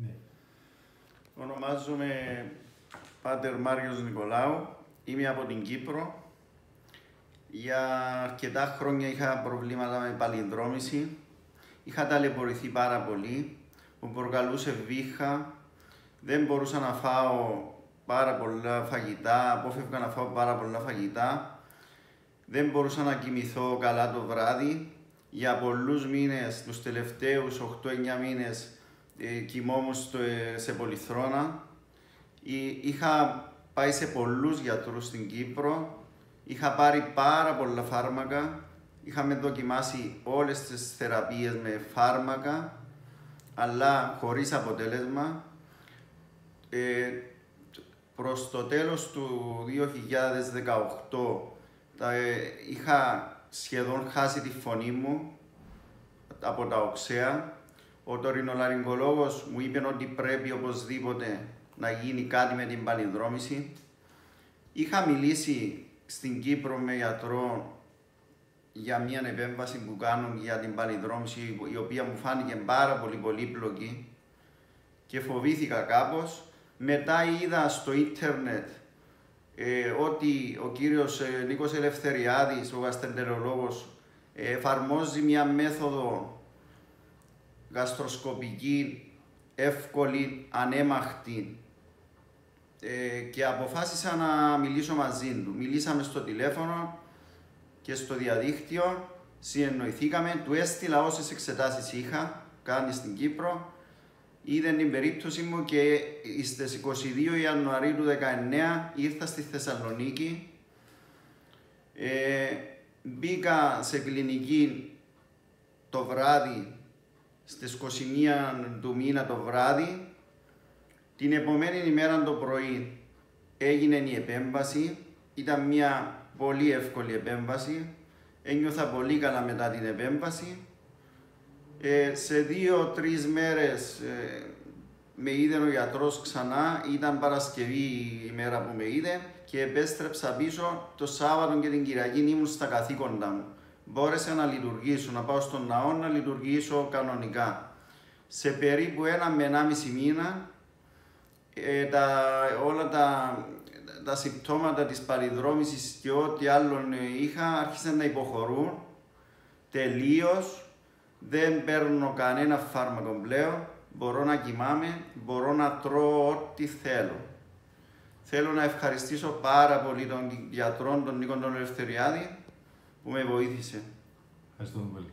Ναι. Ονομάζομαι Πάτερ Μάριος Νικολάου. Είμαι από την Κύπρο. Για αρκετά χρόνια είχα προβλήματα με παλινδρόμηση. Είχα ταλαιπωρηθεί πάρα πολύ. Μου προκαλούσε βήχα. Δεν μπορούσα να φάω πάρα πολλά φαγητά. Απόφευγα να φάω πάρα πολλά φαγητά. Δεν μπορούσα να κοιμηθώ καλά το βράδυ. Για πολλούς μήνες, τους τελευταίους 8-9 μήνες, ε, κοιμόμουν στο, ε, σε πολυθρόνα. Ε, είχα πάει σε πολλούς γιατρούς στην Κύπρο. Είχα πάρει πάρα πολλά φάρμακα. Είχαμε δοκιμάσει όλες τις θεραπείες με φάρμακα, αλλά χωρίς αποτέλεσμα. Ε, προς το τέλος του 2018 τα, ε, είχα σχεδόν χάσει τη φωνή μου από τα οξέα. Ο τωρινολαριγκολόγος μου είπε ότι πρέπει οπωσδήποτε να γίνει κάτι με την παλινδρόμηση. Είχα μιλήσει στην Κύπρο με γιατρό για μια επέμβαση που κάνουν για την παλινδρόμηση η οποία μου φάνηκε πάρα πολύ πολύπλοκη και φοβήθηκα κάπως. Μετά είδα στο ίντερνετ ε, ότι ο κύριος ε, Νίκος Ελευθεριάδης, ο γαστεντερολόγος, ε, εφαρμόζει μια μέθοδο γαστροσκοπική, εύκολη, ανέμαχτη ε, και αποφάσισα να μιλήσω μαζί του. Μιλήσαμε στο τηλέφωνο και στο διαδίκτυο, συνεννοηθήκαμε, του έστειλα όσες εξετάσεις είχα κάνει στην Κύπρο είδε την περίπτωση μου και στις 22 Ιανουαρίου του 2019 ήρθα στη Θεσσαλονίκη. Ε, μπήκα σε κλινική το βράδυ, στις 21 του μήνα το βράδυ. Την επομένη ημέρα το πρωί έγινε η επέμβαση. Ήταν μια πολύ εύκολη επέμβαση. Ένιωθα πολύ καλά μετά την επέμβαση. Ε, σε δύο-τρει μέρες ε, με είδε ο γιατρός ξανά. Ήταν Παρασκευή η μέρα που με είδε και επέστρεψα πίσω το Σάββατο και την Κυριακή ήμουν στα καθήκοντα μου. Μπόρεσα να λειτουργήσω, να πάω στον ναό να λειτουργήσω κανονικά. Σε περίπου ένα με ένα μισή μήνα ε, τα, όλα τα, τα συμπτώματα της παριδρόμησης και ό,τι άλλον είχα άρχισαν να υποχωρούν τελείως δεν παίρνω κανένα φάρμακο πλέον, μπορώ να κοιμάμαι, μπορώ να τρώω ό,τι θέλω. Θέλω να ευχαριστήσω πάρα πολύ τον γιατρό, τον Νίκο τον Ελευθεριάδη, που με βοήθησε. Ευχαριστούμε πολύ.